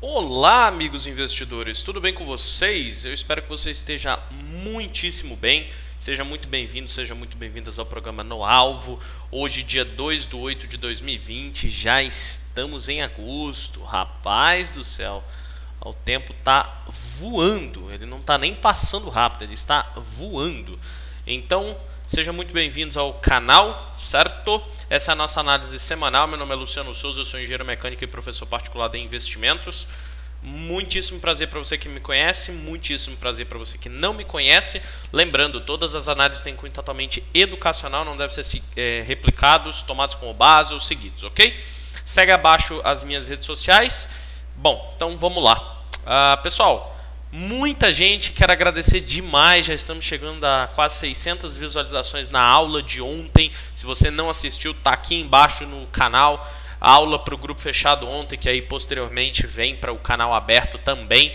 Olá, amigos investidores, tudo bem com vocês? Eu espero que você esteja muitíssimo bem. Seja muito bem-vindo, seja muito bem-vindas ao programa No Alvo. Hoje, dia 2 de 8 de 2020, já estamos em agosto. Rapaz do céu, o tempo está voando, ele não está nem passando rápido, ele está voando. Então, Sejam muito bem-vindos ao canal, certo? Essa é a nossa análise semanal. Meu nome é Luciano Souza, eu sou engenheiro mecânico e professor particular de investimentos. Muitíssimo prazer para você que me conhece, muitíssimo prazer para você que não me conhece. Lembrando, todas as análises têm cunho totalmente educacional, não devem ser é, replicados, tomados como base ou seguidos, ok? Segue abaixo as minhas redes sociais. Bom, então vamos lá. Uh, pessoal, Muita gente, quero agradecer demais, já estamos chegando a quase 600 visualizações na aula de ontem. Se você não assistiu, tá aqui embaixo no canal. Aula para o grupo fechado ontem, que aí posteriormente vem para o canal aberto também.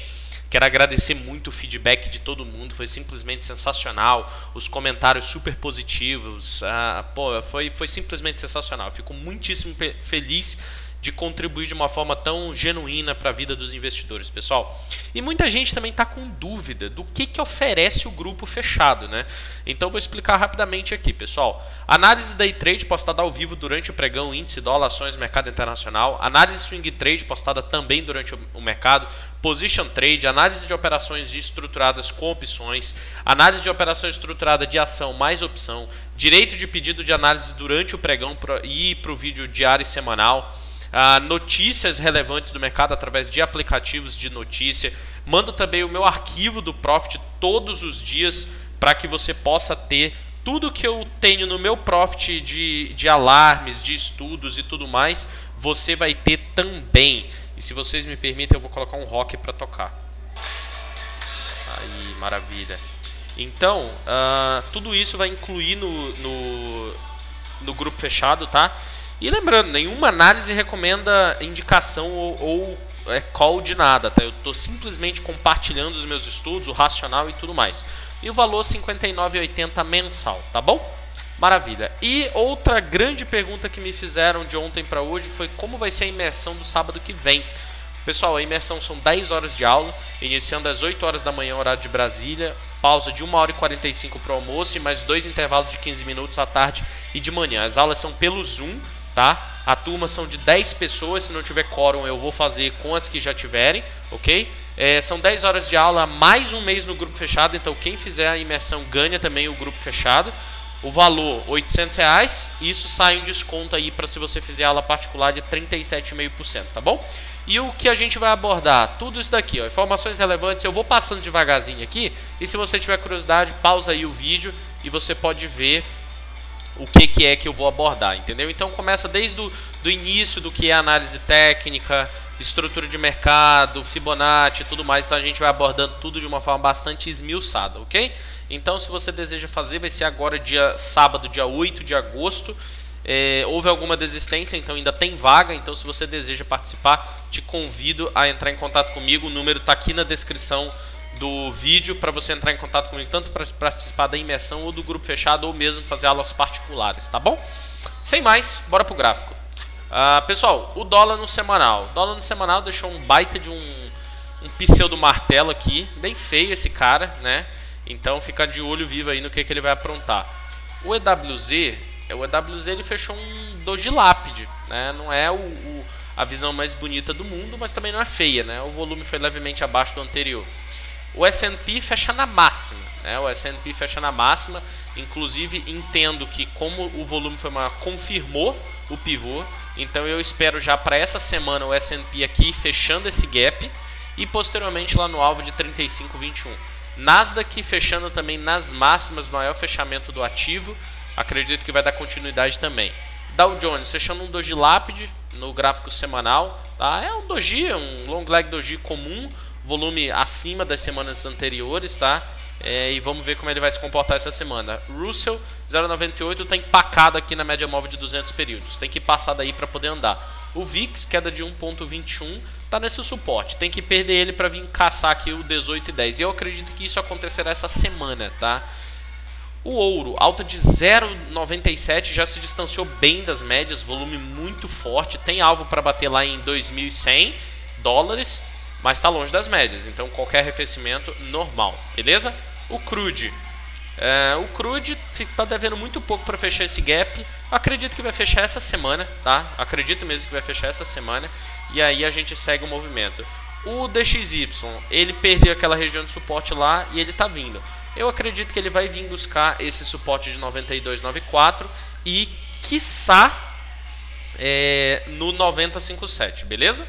Quero agradecer muito o feedback de todo mundo, foi simplesmente sensacional. Os comentários super positivos, ah, pô, foi, foi simplesmente sensacional. fico muitíssimo feliz de contribuir de uma forma tão genuína para a vida dos investidores, pessoal. E muita gente também está com dúvida do que, que oferece o grupo fechado, né? Então vou explicar rapidamente aqui, pessoal. Análise day trade postada ao vivo durante o pregão, índice dólar, ações, mercado internacional. Análise swing trade postada também durante o mercado. Position trade, análise de operações estruturadas com opções, análise de operação estruturada de ação mais opção, direito de pedido de análise durante o pregão e para o vídeo diário e semanal uh, notícias relevantes do mercado através de aplicativos de notícia. Mando também o meu arquivo do Profit todos os dias para que você possa ter tudo que eu tenho no meu Profit de, de alarmes, de estudos e tudo mais, você vai ter também. E se vocês me permitem, eu vou colocar um rock para tocar. Aí, maravilha. Então, uh, tudo isso vai incluir no, no, no grupo fechado, tá? E lembrando, nenhuma análise recomenda indicação ou, ou é, call de nada, tá? Eu estou simplesmente compartilhando os meus estudos, o racional e tudo mais. E o valor R$ 59,80 mensal, tá bom? Maravilha. E outra grande pergunta que me fizeram de ontem para hoje foi como vai ser a imersão do sábado que vem. Pessoal, a imersão são 10 horas de aula, iniciando às 8 horas da manhã, horário de Brasília, pausa de 1 hora e 45 para o almoço e mais dois intervalos de 15 minutos à tarde e de manhã. As aulas são pelo Zoom, tá? A turma são de 10 pessoas, se não tiver quórum eu vou fazer com as que já tiverem, ok? É, são 10 horas de aula, mais um mês no grupo fechado, então quem fizer a imersão ganha também o grupo fechado. O valor, 800 reais, isso sai um desconto aí para se você fizer aula particular de 37,5%, tá bom? E o que a gente vai abordar? Tudo isso daqui, ó, informações relevantes, eu vou passando devagarzinho aqui, e se você tiver curiosidade, pausa aí o vídeo e você pode ver o que, que é que eu vou abordar, entendeu? Então começa desde o do início do que é análise técnica, estrutura de mercado, Fibonacci e tudo mais. Então a gente vai abordando tudo de uma forma bastante esmiuçada, ok? Então se você deseja fazer, vai ser agora dia sábado, dia 8 de agosto. É, houve alguma desistência, então ainda tem vaga. Então, se você deseja participar, te convido a entrar em contato comigo. O número está aqui na descrição do vídeo para você entrar em contato comigo, tanto para participar da imersão ou do grupo fechado, ou mesmo fazer aulas particulares, tá bom? Sem mais, bora pro gráfico. Uh, pessoal, o dólar no semanal. O dólar no semanal deixou um baita de um, um pseudo martelo aqui, bem feio esse cara, né? Então fica de olho vivo aí no que, que ele vai aprontar. O EWZ, o EWZ ele fechou um doji lápide, né? Não é o, o, a visão mais bonita do mundo, mas também não é feia, né? O volume foi levemente abaixo do anterior. O S&P fecha na máxima, né? O S&P fecha na máxima, inclusive entendo que como o volume foi maior, confirmou o pivô, então eu espero já para essa semana o S&P aqui fechando esse gap e posteriormente lá no alvo de 35,21. Nasdaq fechando também nas máximas, maior fechamento do ativo, acredito que vai dar continuidade também. Dow Jones fechando um doji lápide no gráfico semanal, tá? É um doji, um long leg doji comum, volume acima das semanas anteriores, tá? É, e vamos ver como ele vai se comportar essa semana. Russell 0,98 está empacado aqui na média móvel de 200 períodos. Tem que passar daí para poder andar. O VIX, queda de 1,21, está nesse suporte. Tem que perder ele para vir caçar aqui o 18,10. E eu acredito que isso acontecerá essa semana, tá? O ouro, alta de 0,97, já se distanciou bem das médias, volume muito forte. Tem alvo para bater lá em 2.100 dólares mas está longe das médias, então qualquer arrefecimento normal, beleza? O crude, é, o crude está devendo muito pouco para fechar esse gap, acredito que vai fechar essa semana, tá? Acredito mesmo que vai fechar essa semana, e aí a gente segue o movimento. O DXY, ele perdeu aquela região de suporte lá e ele está vindo. Eu acredito que ele vai vir buscar esse suporte de 92,94 e, quiçá, é, no 90,57, beleza?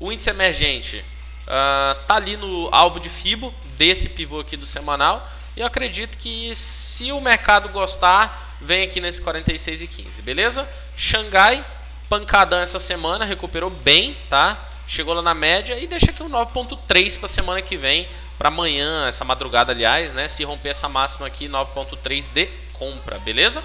O índice emergente uh, tá ali no alvo de FIBO desse pivô aqui do semanal. E eu acredito que se o mercado gostar, vem aqui nesse 46,15, beleza? Xangai, pancadão essa semana, recuperou bem, tá? Chegou lá na média e deixa aqui um 9.3 para semana que vem, para amanhã, essa madrugada, aliás, né? Se romper essa máxima aqui, 9.3 de compra, beleza?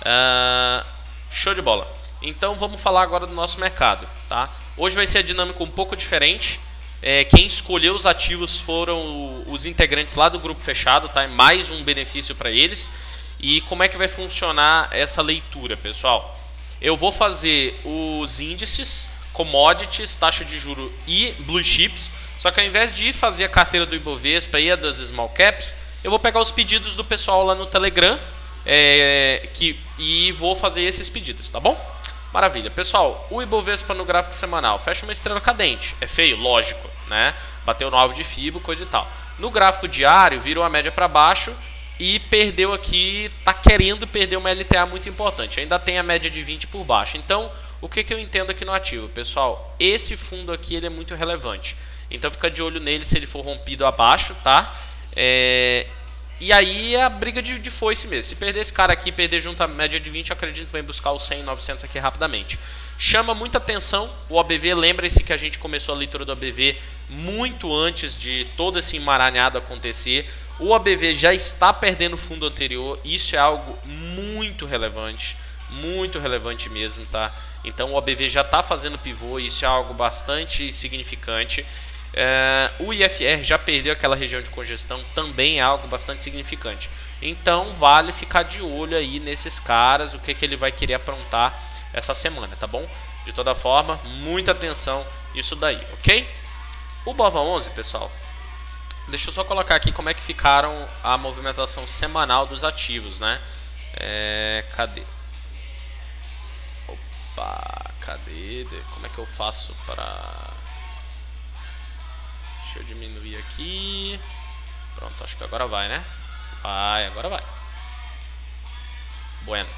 Uh, show de bola. Então vamos falar agora do nosso mercado, tá? Hoje vai ser a dinâmica um pouco diferente. É, quem escolheu os ativos foram os integrantes lá do grupo fechado, tá? É mais um benefício para eles. E como é que vai funcionar essa leitura, pessoal? Eu vou fazer os índices commodities, taxa de juro e blue chips. Só que ao invés de fazer a carteira do Ibovespa e a das small caps, eu vou pegar os pedidos do pessoal lá no Telegram é, que, e vou fazer esses pedidos, tá bom? Maravilha. Pessoal, o Ibovespa no gráfico semanal fecha uma estrela cadente. É feio? Lógico, né? Bateu no alvo de FIBO, coisa e tal. No gráfico diário, virou a média para baixo e perdeu aqui, tá querendo perder uma LTA muito importante. Ainda tem a média de 20 por baixo. Então, o que, que eu entendo aqui no ativo? Pessoal, esse fundo aqui ele é muito relevante. Então fica de olho nele se ele for rompido abaixo, tá? É... E aí é a briga de, de foice mesmo. Se perder esse cara aqui, perder junto à média de 20, acredito que vai buscar os 100, 900 aqui rapidamente. Chama muita atenção o OBV. Lembre-se que a gente começou a leitura do OBV muito antes de todo esse emaranhado acontecer. O OBV já está perdendo fundo anterior. Isso é algo muito relevante muito relevante mesmo, tá? Então o ABV já está fazendo pivô, isso é algo bastante significante. É, o IFR já perdeu aquela região de congestão, também é algo bastante significante. Então vale ficar de olho aí nesses caras, o que, que ele vai querer aprontar essa semana, tá bom? De toda forma, muita atenção isso daí, ok? O BOVA 11, pessoal, deixa eu só colocar aqui como é que ficaram a movimentação semanal dos ativos, né? É, cadê? Opa, cadê? Como é que eu faço para... Deixa eu diminuir aqui. Pronto, acho que agora vai, né? Vai, agora vai. Bueno.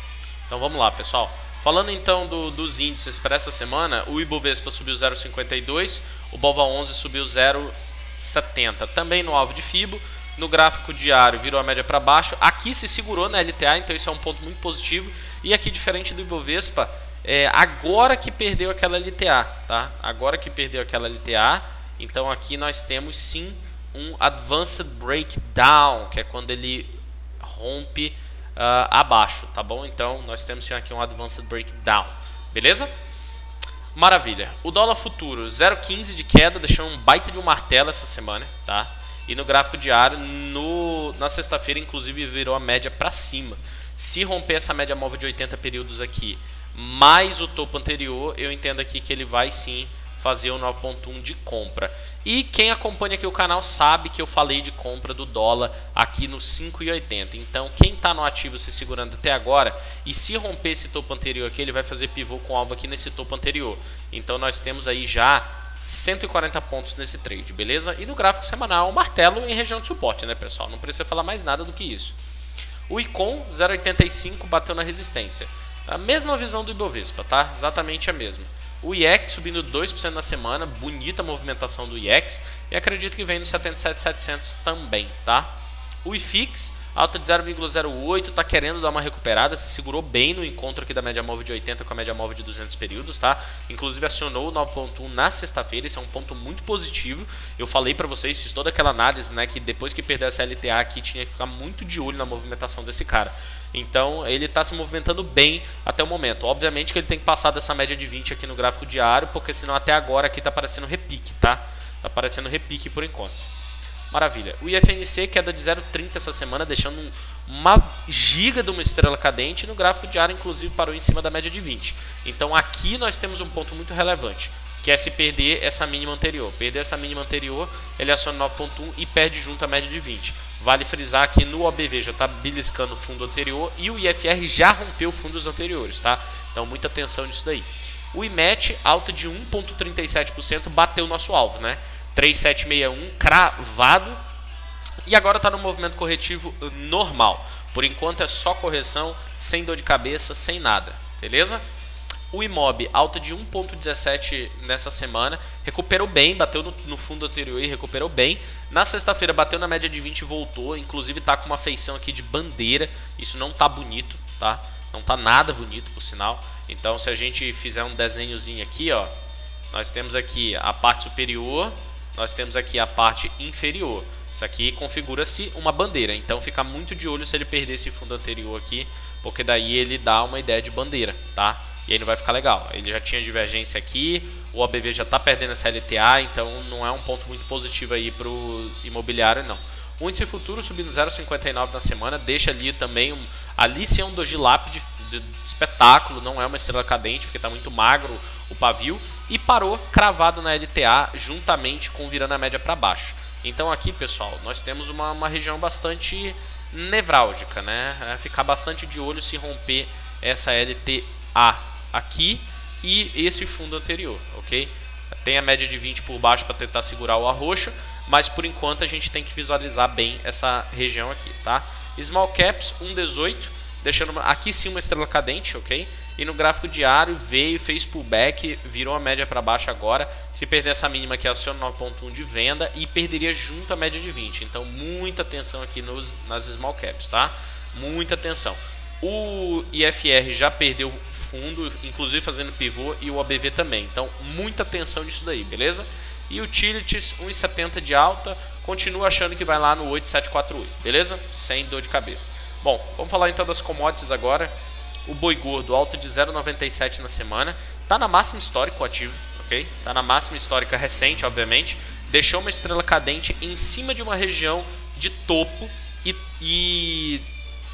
Então vamos lá, pessoal. Falando então do, dos índices para essa semana, o Ibovespa subiu 0,52, o Bova 11 subiu 0,70. Também no alvo de FIBO, no gráfico diário virou a média para baixo. Aqui se segurou na LTA, então isso é um ponto muito positivo. E aqui, diferente do Ibovespa, é, agora que perdeu aquela LTA, tá? Agora que perdeu aquela LTA, então aqui nós temos sim um Advanced Breakdown, que é quando ele rompe uh, abaixo, tá bom? Então nós temos sim aqui um Advanced Breakdown, beleza? Maravilha. O dólar futuro 0,15 de queda, deixando um baita de um martelo essa semana, tá? E no gráfico diário, no, na sexta-feira, inclusive, virou a média para cima. Se romper essa média móvel de 80 períodos aqui mais o topo anterior, eu entendo aqui que ele vai sim fazer o 9.1 de compra. E quem acompanha aqui o canal sabe que eu falei de compra do dólar aqui no 5,80. Então, quem está no ativo se segurando até agora, e se romper esse topo anterior aqui, ele vai fazer pivô com alvo aqui nesse topo anterior. Então, nós temos aí já 140 pontos nesse trade, beleza? E no gráfico semanal, martelo em região de suporte, né, pessoal? Não precisa falar mais nada do que isso. O ICON 0,85 bateu na resistência. A mesma visão do Ibovespa, tá? Exatamente a mesma. O IEX subindo 2% na semana, bonita movimentação do IEX, e acredito que vem no 77,700 também, tá? O IFIX Alta de 0,08, está querendo dar uma recuperada, se segurou bem no encontro aqui da média móvel de 80 com a média móvel de 200 períodos, tá? Inclusive acionou o 9.1 na sexta-feira, isso é um ponto muito positivo. Eu falei para vocês, fiz toda aquela análise, né, que depois que perdeu essa LTA aqui tinha que ficar muito de olho na movimentação desse cara. Então, ele está se movimentando bem até o momento. Obviamente que ele tem que passar dessa média de 20 aqui no gráfico diário, porque senão até agora aqui está aparecendo repique, tá? Tá aparecendo repique por enquanto. Maravilha. O IFNC queda de 0,30 essa semana, deixando um, uma giga de uma estrela cadente. No gráfico diário, inclusive, parou em cima da média de 20. Então aqui nós temos um ponto muito relevante. que é se perder essa mínima anterior. Perder essa mínima anterior, ele aciona 9.1 e perde junto a média de 20. Vale frisar que no OBV já está beliscando o fundo anterior e o IFR já rompeu fundos anteriores, tá? Então muita atenção nisso daí. O IMET, alta de 1,37%, bateu o nosso alvo, né? 3,761, cravado. E agora está no movimento corretivo normal. Por enquanto é só correção, sem dor de cabeça, sem nada, beleza? O Imob, alta de 1,17 nessa semana, recuperou bem, bateu no, no, fundo anterior e recuperou bem. Na sexta-feira bateu na média de 20 e voltou, inclusive está com uma feição aqui de bandeira, isso não tá bonito, tá? Não tá nada bonito, por sinal. Então, se a gente fizer um desenhozinho aqui, ó, nós temos aqui a parte superior, nós temos aqui a parte inferior. Isso aqui configura-se uma bandeira, então fica muito de olho se ele perder esse fundo anterior aqui, porque daí ele dá uma ideia de bandeira, tá? E aí não vai ficar legal. Ele já tinha divergência aqui, o OBV já está perdendo essa LTA, então não é um ponto muito positivo aí para o imobiliário, não. O índice futuro subindo 0,59 na semana, deixa ali também, um, ali sim é um doji lápide de, de espetáculo, não é uma estrela cadente, porque está muito magro o pavio, e parou cravado na LTA, juntamente com virando a média para baixo. Então aqui, pessoal, nós temos uma, uma região bastante nevrálgica, né? É ficar bastante de olho se romper essa LTA aqui e esse fundo anterior, ok? Tem a média de 20 por baixo para tentar segurar o arroxo, mas por enquanto a gente tem que visualizar bem essa região aqui, tá? Small Caps 1,18, deixando aqui sim uma estrela cadente, ok? E no gráfico diário veio, fez pullback, virou a média para baixo agora. Se perder essa mínima aqui, aciona 9.1 de venda e perderia junto a média de 20. Então muita atenção aqui nos, nas small caps, tá? Muita atenção. O IFR já perdeu fundo, inclusive fazendo pivô, e o ABV também. Então, muita atenção nisso daí, beleza? E Utilities 1,70 de alta, continua achando que vai lá no 8748, beleza? Sem dor de cabeça. Bom, vamos falar então das commodities agora. O boi gordo, alta de 0,97 na semana, está na máxima histórica o ativo, ok? Está na máxima histórica recente, obviamente. Deixou uma estrela cadente em cima de uma região de topo e, e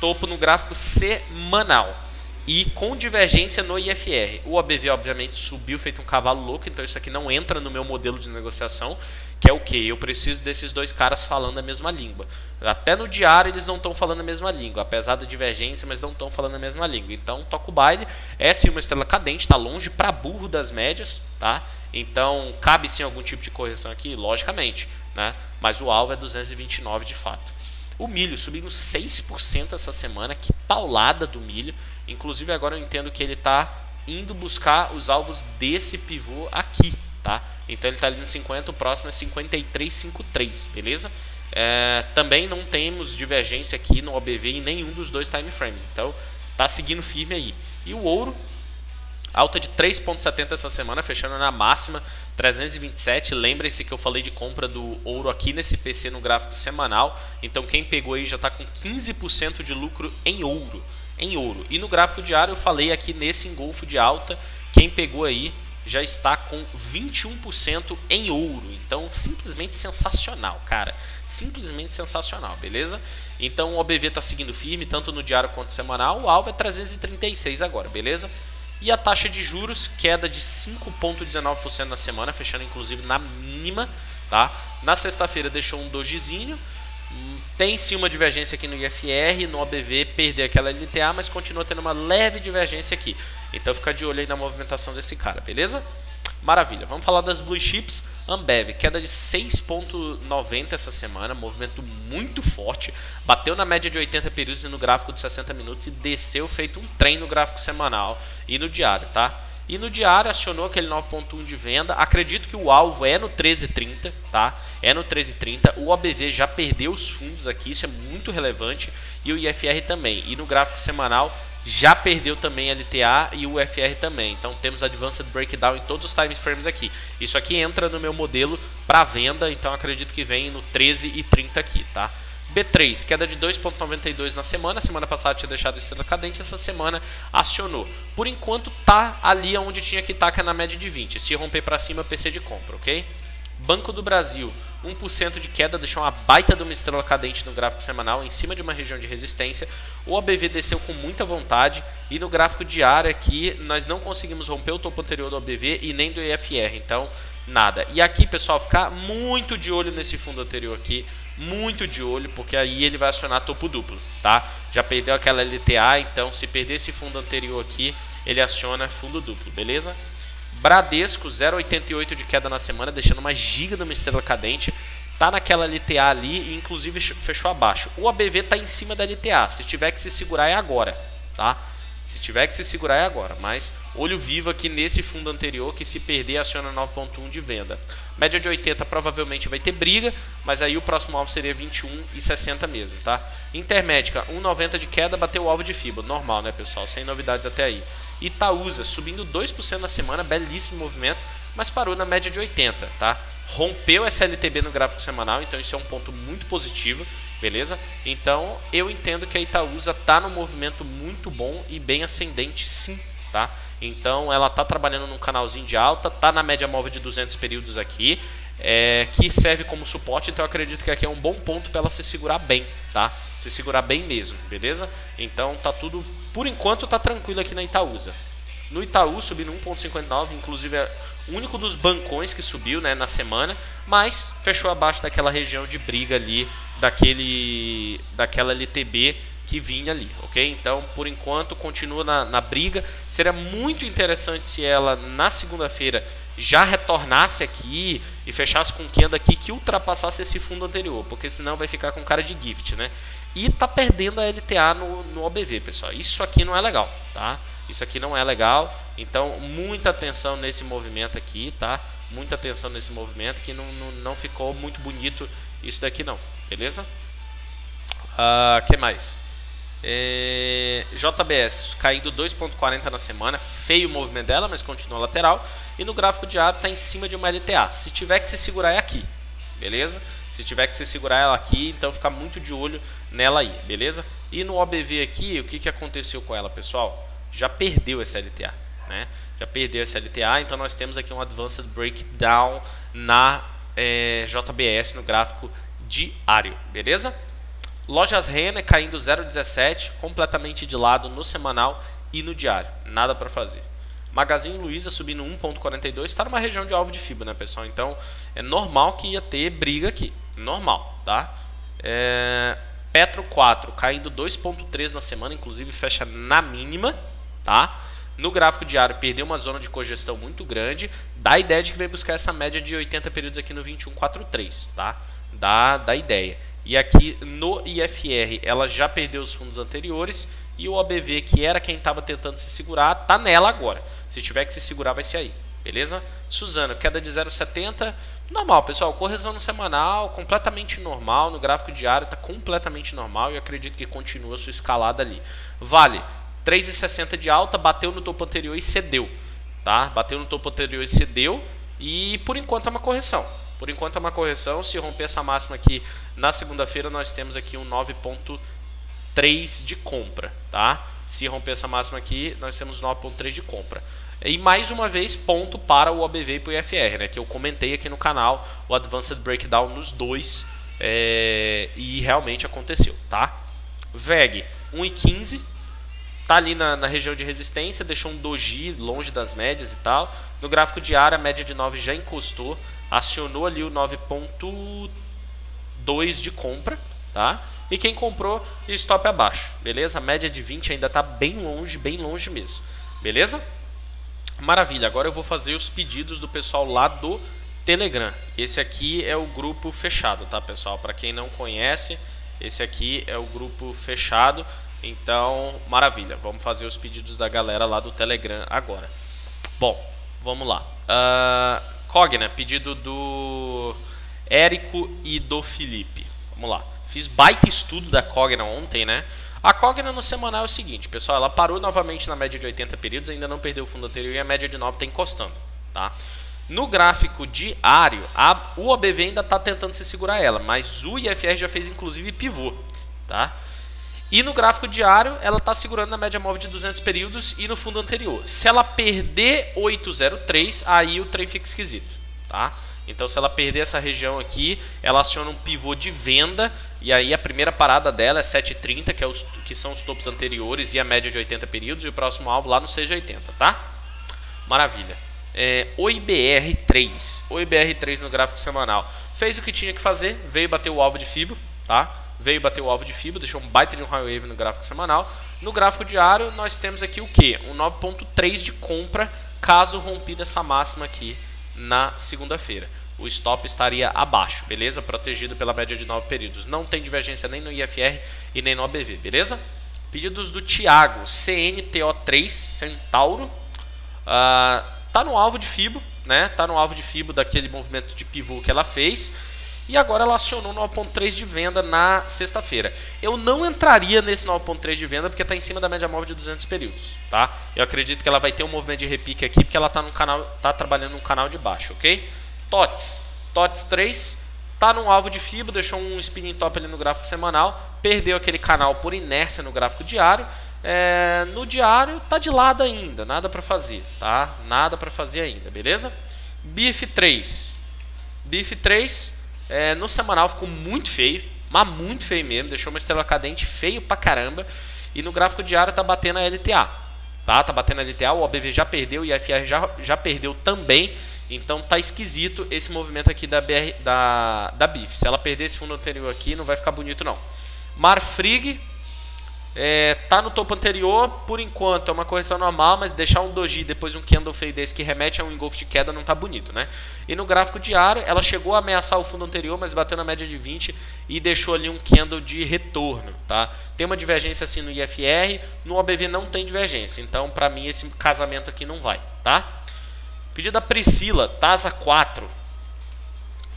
topo no gráfico semanal e com divergência no IFR. O ABV, obviamente, subiu feito um cavalo louco, então isso aqui não entra no meu modelo de negociação, que é o que? Eu preciso desses dois caras falando a mesma língua. Até no diário eles não estão falando a mesma língua, apesar da divergência, mas não estão falando a mesma língua. Então, toca o baile. Essa é uma estrela cadente, está longe para burro das médias, tá? Então, cabe sim algum tipo de correção aqui? Logicamente, né? Mas o alvo é 229 de fato. O milho subindo 6% essa semana, que paulada do milho. Inclusive agora eu entendo que ele está indo buscar os alvos desse pivô aqui, tá? Então ele está ali no 50, o próximo é 53,53, beleza? É, também não temos divergência aqui no OBV em nenhum dos dois time frames, então tá seguindo firme aí. E o ouro, alta de 3,70 essa semana, fechando na máxima 327. Lembrem-se que eu falei de compra do ouro aqui nesse PC no gráfico semanal, então quem pegou aí já está com 15% de lucro em ouro em ouro. E no gráfico diário eu falei aqui nesse engolfo de alta, quem pegou aí já está com 21% em ouro. Então, simplesmente sensacional, cara. Simplesmente sensacional, beleza? Então, o OBV está seguindo firme, tanto no diário quanto semanal. O alvo é 336 agora, beleza? E a taxa de juros, queda de 5,19% na semana, fechando inclusive na mínima, tá? Na sexta-feira deixou um dojizinho, tem sim uma divergência aqui no IFR, no OBV perder aquela LTA, mas continua tendo uma leve divergência aqui. Então fica de olho aí na movimentação desse cara, beleza? Maravilha. Vamos falar das blue chips. Ambev, queda de 6,90 essa semana, movimento muito forte. Bateu na média de 80 períodos no gráfico de 60 minutos e desceu feito um trem no gráfico semanal e no diário, tá? E no diário acionou aquele 9.1 de venda. Acredito que o alvo é no 13,30, tá? É no 13,30. O OBV já perdeu os fundos aqui, isso é muito relevante. E o IFR também. E no gráfico semanal já perdeu também a LTA e o FR também. Então temos Advanced Breakdown em todos os time frames aqui. Isso aqui entra no meu modelo para venda, então acredito que vem no 13 e 30 aqui, tá? B3, queda de 2,92 na semana. Semana passada tinha deixado estrela cadente, essa semana acionou. Por enquanto tá ali onde tinha que estar, tá, é na média de 20. Se romper para cima, PC de compra, ok? Banco do Brasil, 1% de queda deixou uma baita de uma estrela cadente no gráfico semanal em cima de uma região de resistência. O OBV desceu com muita vontade e no gráfico diário aqui nós não conseguimos romper o topo anterior do OBV e nem do EFR, então nada. E aqui, pessoal, ficar muito de olho nesse fundo anterior aqui, muito de olho, porque aí ele vai acionar topo duplo, tá? Já perdeu aquela LTA, então se perder esse fundo anterior aqui, ele aciona fundo duplo, beleza? Bradesco, 0,88 de queda na semana, deixando uma giga de uma estrela cadente. Tá naquela LTA ali e inclusive fechou abaixo. O ABV tá em cima da LTA. Se tiver que se segurar é agora, tá? Se tiver que se segurar é agora, mas olho vivo aqui nesse fundo anterior que se perder aciona 9.1 de venda. Média de 80 provavelmente vai ter briga, mas aí o próximo alvo seria 21 e 60 mesmo, tá? Intermédica, 1,90 de queda, bateu o alvo de FIBA, normal, né, pessoal? Sem novidades até aí. Itaúsa subindo 2% na semana, belíssimo movimento, mas parou na média de 80, tá? Rompeu essa LTB no gráfico semanal, então isso é um ponto muito positivo, beleza? Então eu entendo que a Itaúsa está no movimento muito bom e bem ascendente sim, tá? Então ela está trabalhando num canalzinho de alta, está na média móvel de 200 períodos aqui, é, que serve como suporte, então eu acredito que aqui é um bom ponto para ela se segurar bem, tá? Se segurar bem mesmo, beleza? Então tá tudo, por enquanto tá tranquilo aqui na Itaúsa. No Itaú subindo 1.59, inclusive é o único dos bancões que subiu, né, na semana, mas fechou abaixo daquela região de briga ali, daquele daquela LTB que vinha ali, ok? Então, por enquanto, continua na, na briga. Seria muito interessante se ela, na segunda-feira, já retornasse aqui e fechasse com queda aqui que ultrapassasse esse fundo anterior, porque senão vai ficar com cara de gift, né? E tá perdendo a LTA no, no OBV, pessoal. Isso aqui não é legal, tá? Isso aqui não é legal, então muita atenção nesse movimento aqui, tá? Muita atenção nesse movimento que não, não, não ficou muito bonito isso daqui não, beleza? Uh, que mais? É, JBS caindo 2,40 na semana, feio o movimento dela, mas continua lateral. E no gráfico diário está em cima de uma LTA. Se tiver que se segurar é aqui, beleza? Se tiver que se segurar ela aqui, então fica muito de olho nela aí, beleza? E no OBV aqui, o que, que aconteceu com ela, pessoal? Já perdeu essa LTA, né? Já perdeu essa LTA, então nós temos aqui um Advanced Breakdown na é, JBS no gráfico diário, beleza? Lojas Renner caindo 0,17, completamente de lado no semanal e no diário. Nada para fazer. Magazine Luiza subindo 1,42, está numa região de alvo de fibra, né, pessoal? Então é normal que ia ter briga aqui. Normal, tá? É... Petro 4 caindo 2,3 na semana, inclusive fecha na mínima, tá? No gráfico diário perdeu uma zona de cogestão muito grande, dá a ideia de que vem buscar essa média de 80 períodos aqui no 21,43, tá? Dá, dá ideia. E aqui no IFR ela já perdeu os fundos anteriores e o OBV, que era quem estava tentando se segurar, tá nela agora. Se tiver que se segurar, vai ser aí. Beleza? Suzano, queda de 0,70. Normal, pessoal. Correção no semanal, completamente normal. No gráfico diário, está completamente normal. E acredito que continua a sua escalada ali. Vale, 3,60 de alta, bateu no topo anterior e cedeu. Tá? Bateu no topo anterior e cedeu. E por enquanto é uma correção. Por enquanto é uma correção. Se romper essa máxima aqui na segunda-feira, nós temos aqui um 9.3 de compra, tá? Se romper essa máxima aqui, nós temos 9.3 de compra. E mais uma vez, ponto para o OBV e para o IFR, né? Que eu comentei aqui no canal o Advanced Breakdown nos dois é, e realmente aconteceu, tá? VEG 1,15 tá ali na, na, região de resistência, deixou um doji longe das médias e tal. No gráfico diário, a média de 9 já encostou, acionou ali o 9.2 de compra, tá? E quem comprou, stop abaixo, beleza? A média de 20 ainda está bem longe, bem longe mesmo, beleza? Maravilha, agora eu vou fazer os pedidos do pessoal lá do Telegram. Esse aqui é o grupo fechado, tá, pessoal? Para quem não conhece, esse aqui é o grupo fechado. Então, maravilha. Vamos fazer os pedidos da galera lá do Telegram agora. Bom, vamos lá. Uh, Cogna, pedido do Érico e do Felipe. Vamos lá. Fiz baita estudo da Cogna ontem, né? A Cogna no semanal é o seguinte, pessoal, ela parou novamente na média de 80 períodos, ainda não perdeu o fundo anterior e a média de 9 está encostando, tá? No gráfico diário, a, o OBV ainda está tentando se segurar ela, mas o IFR já fez inclusive pivô, tá? E no gráfico diário, ela está segurando na média móvel de 200 períodos e no fundo anterior. Se ela perder 803, aí o trem fica esquisito. Tá? Então, se ela perder essa região aqui, ela aciona um pivô de venda e aí a primeira parada dela é 7,30, que, é os, que são os topos anteriores e a média de 80 períodos, e o próximo alvo lá no 6,80, tá? Maravilha. É, o IBR3, o IBR3 no gráfico semanal, fez o que tinha que fazer, veio bater o alvo de FIBO, tá? Veio bater o alvo de FIBO, deixou um baita de um high wave no gráfico semanal. No gráfico diário, nós temos aqui o que? Um 9.3 de compra, caso rompida essa máxima aqui na segunda-feira. O stop estaria abaixo, beleza? Protegido pela média de 9 períodos. Não tem divergência nem no IFR e nem no OBV, beleza? Pedidos do Thiago, CNTO3, Centauro. Uh, tá no alvo de FIBO, né? Tá no alvo de FIBO daquele movimento de pivô que ela fez. E agora ela acionou 9.3 de venda na sexta-feira. Eu não entraria nesse 9.3 de venda porque está em cima da média móvel de 200 períodos, tá? Eu acredito que ela vai ter um movimento de repique aqui porque ela está no canal, tá trabalhando no canal de baixo, ok? TOTS, TOTS 3, tá no alvo de FIBO, deixou um spinning top ali no gráfico semanal, perdeu aquele canal por inércia no gráfico diário. É, no diário tá de lado ainda, nada para fazer, tá? Nada para fazer ainda, beleza? BIF 3. BIF 3 é, no semanal ficou muito feio, mas muito feio mesmo, deixou uma estrela cadente feio pra caramba. E no gráfico diário tá batendo a LTA. Tá, tá batendo a LTA, o OBV já perdeu e a FR já, já perdeu também. Então tá esquisito esse movimento aqui da, BR, da, da BIF. Se ela perder esse fundo anterior aqui, não vai ficar bonito não. Marfrig é, tá no topo anterior, por enquanto é uma correção normal, mas deixar um doji depois um candle feio desse que remete a um engolfo de queda não tá bonito, né? E no gráfico diário, ela chegou a ameaçar o fundo anterior, mas bateu na média de 20 e deixou ali um candle de retorno, tá? Tem uma divergência assim no IFR, no OBV não tem divergência, então para mim esse casamento aqui não vai, tá? Pedido da Priscila, TASA 4.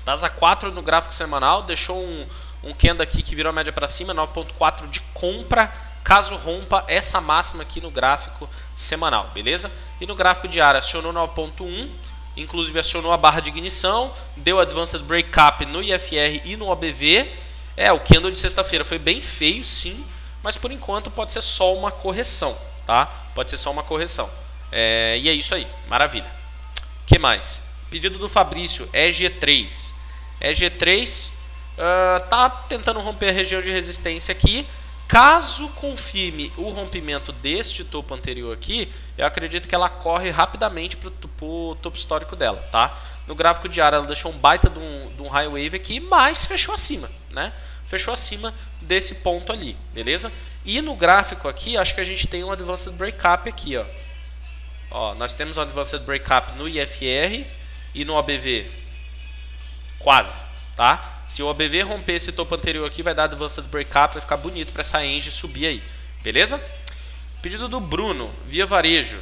TASA 4 no gráfico semanal, deixou um, um candle aqui que virou a média para cima, 9.4 de compra caso rompa essa máxima aqui no gráfico semanal, beleza? E no gráfico diário acionou 9.1, inclusive acionou a barra de ignição, deu Advanced Breakup no IFR e no OBV. É, o candle de sexta-feira foi bem feio, sim, mas por enquanto pode ser só uma correção, tá? Pode ser só uma correção. É, e é isso aí, maravilha. Que mais? Pedido do Fabrício, EG3. EG3 uh, tá tentando romper a região de resistência aqui, Caso confirme o rompimento deste topo anterior aqui, eu acredito que ela corre rapidamente para o topo histórico dela, tá? No gráfico diário ela deixou um baita de um, de um high wave aqui, mas fechou acima, né? Fechou acima desse ponto ali, beleza? E no gráfico aqui, acho que a gente tem um Advanced Breakup aqui, ó. Ó, nós temos um Advanced Breakup no IFR e no OBV. Quase, tá? Se o OBV romper esse topo anterior aqui, vai dar Advanced Breakup, vai ficar bonito para essa Enge subir aí. Beleza? Pedido do Bruno, via varejo.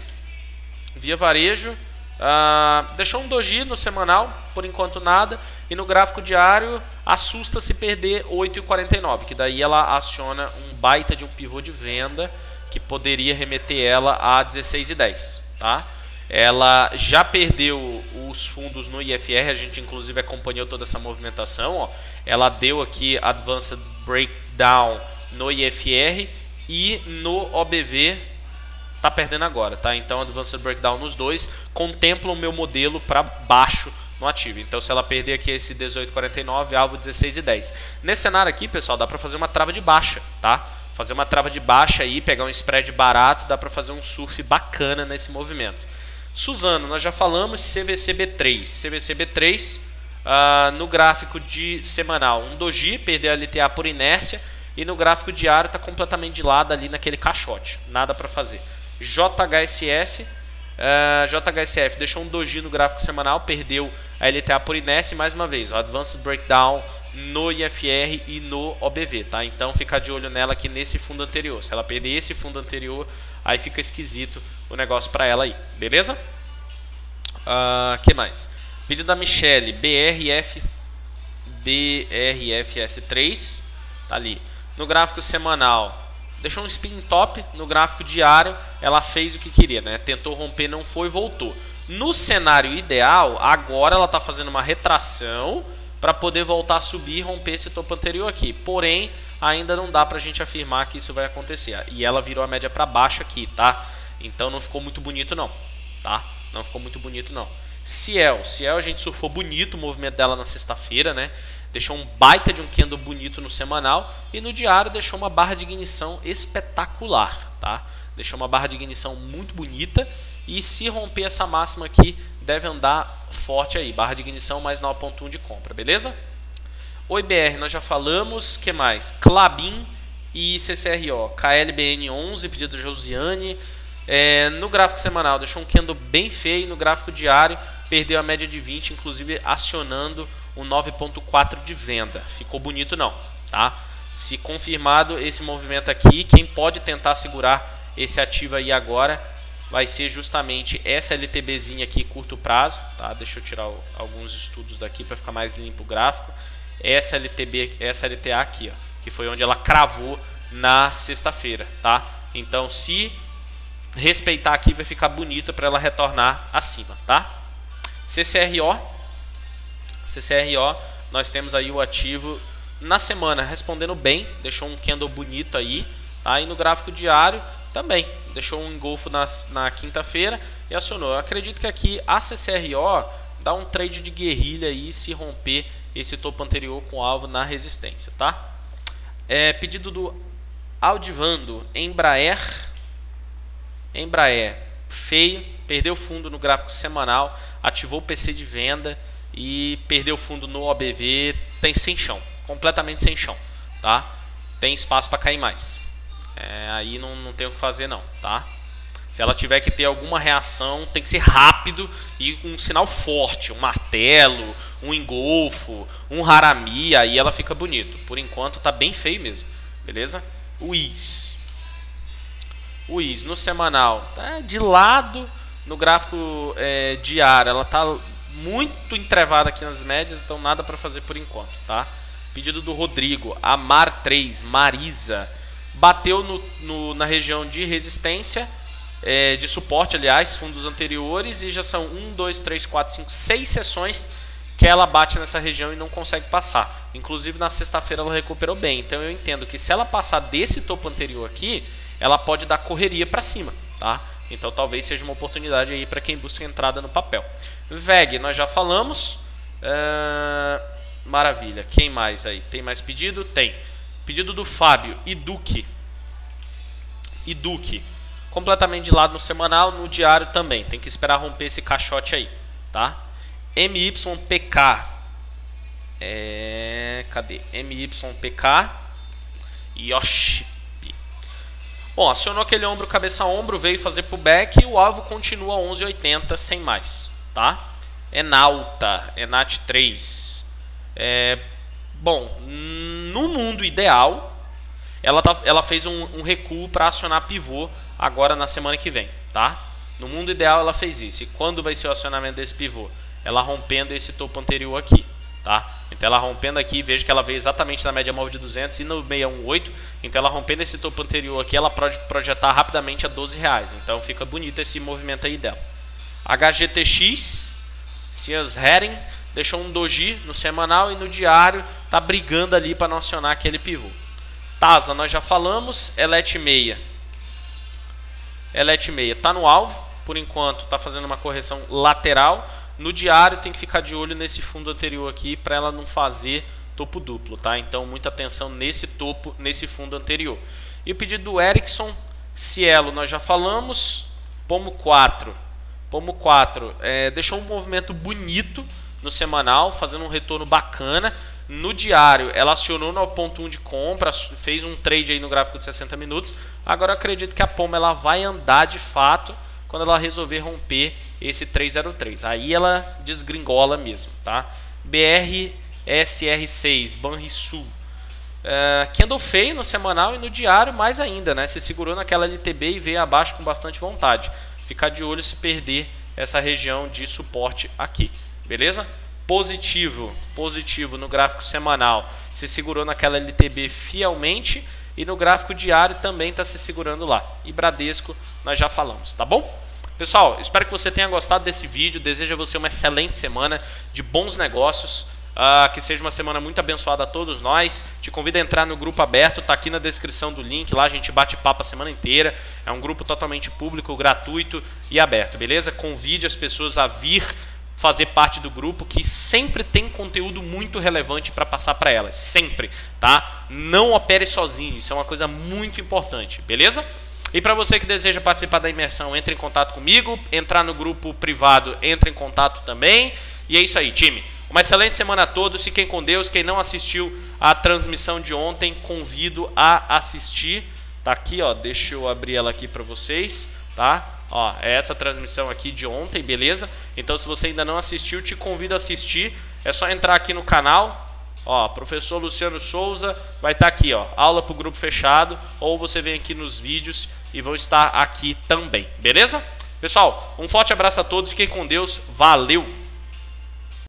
Via varejo, uh, deixou um doji no semanal, por enquanto nada. E no gráfico diário, assusta se perder 8,49, que daí ela aciona um baita de um pivô de venda, que poderia remeter ela a 16,10. Tá? ela já perdeu os fundos no IFR, a gente inclusive acompanhou toda essa movimentação. Ó. Ela deu aqui Advanced Breakdown no IFR e no OBV está perdendo agora, tá? Então Advanced Breakdown nos dois contempla o meu modelo para baixo no ativo. Então se ela perder aqui esse 18,49, alvo 16,10. Nesse cenário aqui, pessoal, dá para fazer uma trava de baixa, tá? Fazer uma trava de baixa aí, pegar um spread barato, dá para fazer um surf bacana nesse movimento. Suzano, nós já falamos CVCB3. CVCB3 uh, no gráfico de semanal, um doji, perdeu a LTA por inércia, e no gráfico diário está completamente de lado ali naquele caixote. Nada para fazer. JHSF, uh, ah, JHSF deixou um doji no gráfico semanal, perdeu a LTA por inércia, mais uma vez, o Advanced Breakdown no IFR e no OBV, tá? Então fica de olho nela aqui nesse fundo anterior. Se ela perder esse fundo anterior, aí fica esquisito o negócio para ela aí, beleza? Uh, que mais? Vídeo da Michelle, BRF, BRFS3, tá ali. No gráfico semanal, deixou um spin top. No gráfico diário, ela fez o que queria, né? Tentou romper, não foi, voltou. No cenário ideal, agora ela está fazendo uma retração para poder voltar a subir e romper esse topo anterior aqui. Porém, ainda não dá para a gente afirmar que isso vai acontecer. E ela virou a média para baixo aqui, tá? Então não ficou muito bonito não, tá? Não ficou muito bonito não. Ciel, Ciel a gente surfou bonito o movimento dela na sexta-feira, né? Deixou um baita de um candle bonito no semanal e no diário deixou uma barra de ignição espetacular, tá? Deixou uma barra de ignição muito bonita e se romper essa máxima aqui, deve andar forte aí. Barra de ignição mais 9.1 de compra, beleza? O IBR nós já falamos, que mais? Clabin e CCRO. KLBN 11, pedido de Josiane. É, no gráfico semanal deixou um candle bem feio, no gráfico diário perdeu a média de 20, inclusive acionando um 9.4 de venda. Ficou bonito não, tá? Se confirmado esse movimento aqui, quem pode tentar segurar esse ativo aí agora vai ser justamente essa LTBzinha aqui curto prazo, tá? Deixa eu tirar o, alguns estudos daqui para ficar mais limpo o gráfico. Essa LTB, essa LTA aqui, ó, que foi onde ela cravou na sexta-feira, tá? Então, se respeitar aqui, vai ficar bonita para ela retornar acima, tá? CCRO, CCRO, nós temos aí o ativo na semana respondendo bem, deixou um candle bonito aí, tá? E no gráfico diário também deixou um engolfo na, na quinta-feira e acionou. Eu acredito que aqui a CCRO dá um trade de guerrilha aí se romper esse topo anterior com alvo na resistência, tá? É, pedido do Audivando, Embraer, Embraer, feio, perdeu fundo no gráfico semanal, ativou o PC de venda e perdeu fundo no OBV, tem sem chão, completamente sem chão, tá? Tem espaço para cair mais. É, aí não, não tem o que fazer não, tá? Se ela tiver que ter alguma reação, tem que ser rápido e com um sinal forte, um martelo, um engolfo, um harami, aí ela fica bonito. Por enquanto tá bem feio mesmo, beleza? O IS. O IS no semanal, tá de lado no gráfico é, diário, ela tá muito entrevada aqui nas médias, então nada para fazer por enquanto, tá? Pedido do Rodrigo, Amar 3, Marisa bateu no, no, na região de resistência, é, de suporte, aliás, fundos anteriores, e já são 1, 2, 3, 4, 5, 6 sessões que ela bate nessa região e não consegue passar. Inclusive na sexta-feira ela recuperou bem. Então eu entendo que se ela passar desse topo anterior aqui, ela pode dar correria para cima, tá? Então talvez seja uma oportunidade aí para quem busca entrada no papel. VEG, nós já falamos. Uh, maravilha. Quem mais aí? Tem mais pedido? Tem. Pedido do Fábio, Iduque. Iduque. Completamente de lado no semanal, no diário também. Tem que esperar romper esse caixote aí, tá? MYPK. É, cadê? MYPK. Yoshi. Bom, acionou aquele ombro cabeça a ombro, veio fazer pullback e o alvo continua 11,80 sem mais, tá? Enalta, Enat 3. É, Bom, no mundo ideal, ela, tá, ela fez um, um recuo para acionar pivô agora na semana que vem, tá? No mundo ideal ela fez isso. E quando vai ser o acionamento desse pivô? Ela rompendo esse topo anterior aqui, tá? Então ela rompendo aqui, veja que ela veio exatamente na média móvel de 200 e no 618. Então ela rompendo esse topo anterior aqui, ela pode projetar rapidamente a 12 reais. Então fica bonito esse movimento aí dela. HGTX, Cias Hering, deixou um doji no semanal e no diário tá brigando ali para não acionar aquele pivô. Tasa, nós já falamos, Elet meia. Elet meia tá no alvo, por enquanto tá fazendo uma correção lateral. No diário tem que ficar de olho nesse fundo anterior aqui para ela não fazer topo duplo, tá? Então muita atenção nesse topo, nesse fundo anterior. E o pedido do Ericsson, Cielo, nós já falamos, Pomo 4. Pomo 4 é, deixou um movimento bonito, no semanal, fazendo um retorno bacana. No diário, ela acionou 9.1 de compra, fez um trade aí no gráfico de 60 minutos. Agora eu acredito que a Poma ela vai andar de fato quando ela resolver romper esse 303. Aí ela desgringola mesmo, tá? BRSR6, Banrisul. Uh, que andou feio no semanal e no diário mais ainda, né? Se segurou naquela LTB e veio abaixo com bastante vontade. Ficar de olho se perder essa região de suporte aqui. Beleza? Positivo, positivo no gráfico semanal, se segurou naquela LTB fielmente e no gráfico diário também está se segurando lá. E Bradesco nós já falamos, tá bom? Pessoal, espero que você tenha gostado desse vídeo. Desejo a você uma excelente semana de bons negócios. Uh, que seja uma semana muito abençoada a todos nós. Te convido a entrar no grupo aberto, tá aqui na descrição do link. Lá a gente bate papo a semana inteira. É um grupo totalmente público, gratuito e aberto, beleza? Convide as pessoas a vir fazer parte do grupo que sempre tem conteúdo muito relevante para passar para elas, sempre, tá? Não opere sozinho, isso é uma coisa muito importante, beleza? E para você que deseja participar da imersão, entre em contato comigo, entrar no grupo privado, entre em contato também. E é isso aí, time. Uma excelente semana a todos. Fiquem com Deus. Quem não assistiu a transmissão de ontem, convido a assistir. Tá aqui, ó. Deixa eu abrir ela aqui para vocês, tá? Ó, é essa transmissão aqui de ontem, beleza? Então, se você ainda não assistiu, te convido a assistir. É só entrar aqui no canal. Ó, professor Luciano Souza vai estar tá aqui, ó, aula para o grupo fechado, ou você vem aqui nos vídeos e vão estar aqui também, beleza? Pessoal, um forte abraço a todos, fiquem com Deus, valeu!